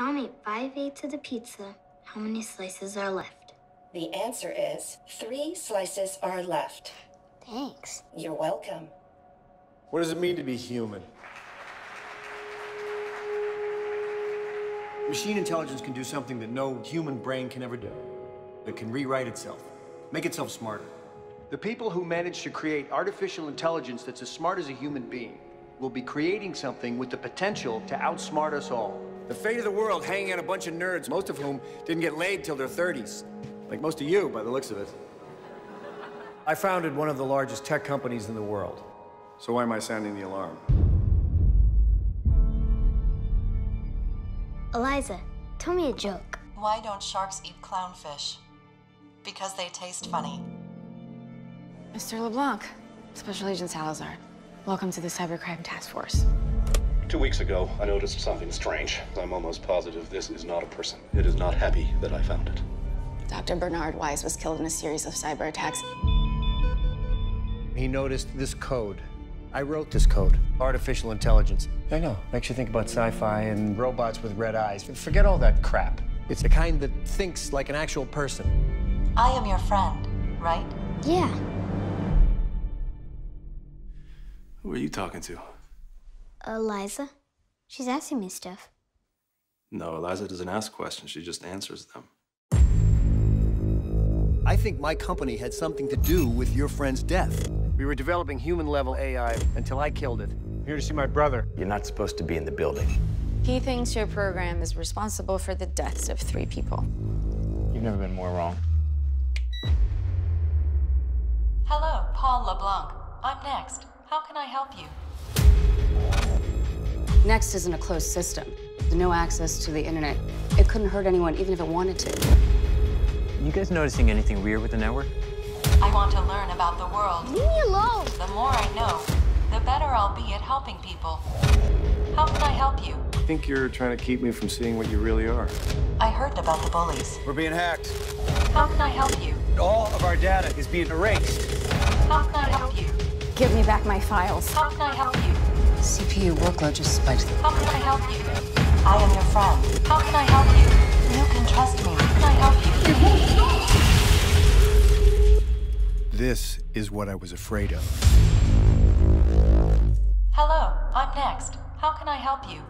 Tom ate five eighths of the pizza. How many slices are left? The answer is three slices are left. Thanks. You're welcome. What does it mean to be human? Machine intelligence can do something that no human brain can ever do. It can rewrite itself, make itself smarter. The people who manage to create artificial intelligence that's as smart as a human being will be creating something with the potential to outsmart us all. The fate of the world hanging on a bunch of nerds, most of whom didn't get laid till their 30s. Like most of you, by the looks of it. I founded one of the largest tech companies in the world. So why am I sounding the alarm? Eliza, tell me a joke. Why don't sharks eat clownfish? Because they taste funny. Mr. LeBlanc, Special Agent Salazar. Welcome to the Cybercrime Task Force. Two weeks ago, I noticed something strange. I'm almost positive this is not a person. It is not happy that I found it. Dr. Bernard Wise was killed in a series of cyber attacks. He noticed this code. I wrote this code. Artificial intelligence. I know. Makes you think about sci-fi and robots with red eyes. Forget all that crap. It's the kind that thinks like an actual person. I am your friend, right? Yeah. Who are you talking to? Uh, Eliza? She's asking me stuff. No, Eliza doesn't ask questions, she just answers them. I think my company had something to do with your friend's death. We were developing human-level AI until I killed it. I'm here to see my brother. You're not supposed to be in the building. He thinks your program is responsible for the deaths of three people. You've never been more wrong. Hello, Paul LeBlanc. I'm Next. How can I help you? Next isn't a closed system. No access to the internet. It couldn't hurt anyone even if it wanted to. You guys noticing anything weird with the network? I want to learn about the world. Leave me alone. The more I know, the better I'll be at helping people. How can I help you? I think you're trying to keep me from seeing what you really are. I heard about the bullies. We're being hacked. How can I help you? All of our data is being erased. How can I help you? Give me back my files. How can I help you? CPU workload just spiked. How can I help you? I am your friend. How can I help you? You can trust me. How can I help you? This is what I was afraid of. Hello, I'm Next. How can I help you?